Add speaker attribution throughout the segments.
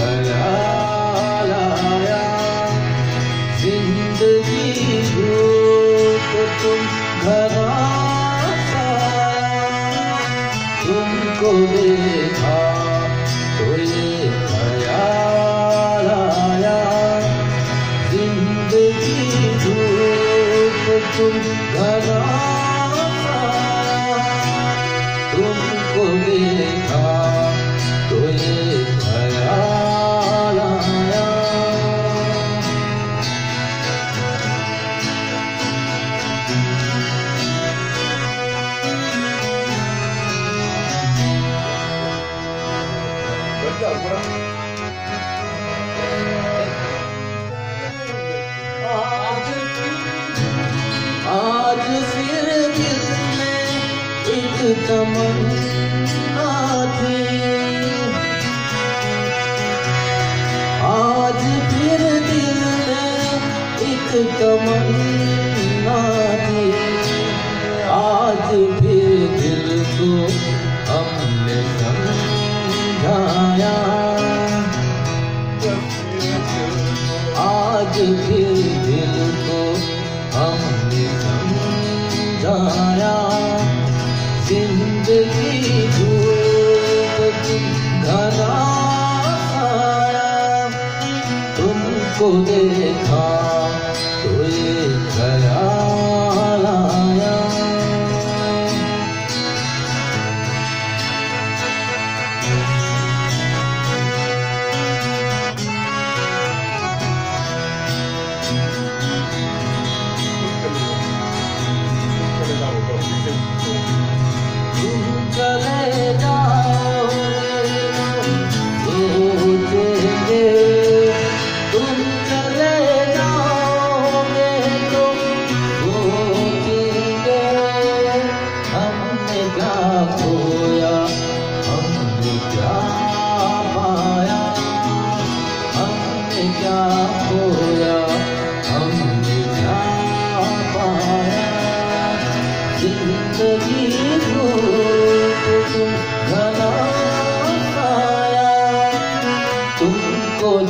Speaker 1: ये ख्याल आया। ज़िंदगी झूठ तुम तुमको देखा तो ज़िंदगी तुम तुमको देखा आज फिर दिल में एक तमन्ना आज फिर दिल में एक तमन्ना आज फिर दिल को हमने समझाया। ज़िंदगी धूप तुमको देखा तो ये ख्याल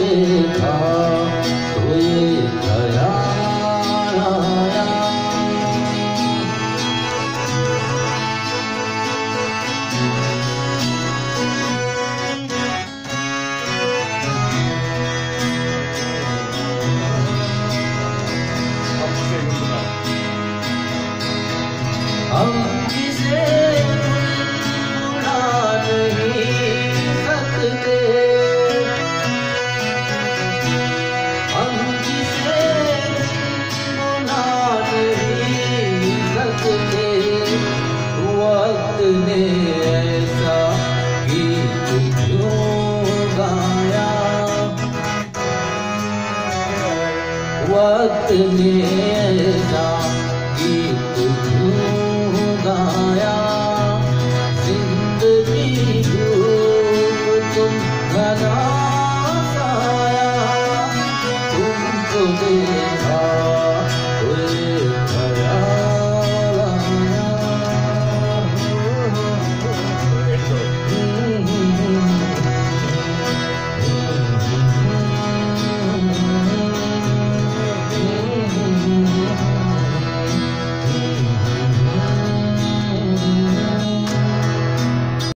Speaker 1: देखा वक़्त गी गाया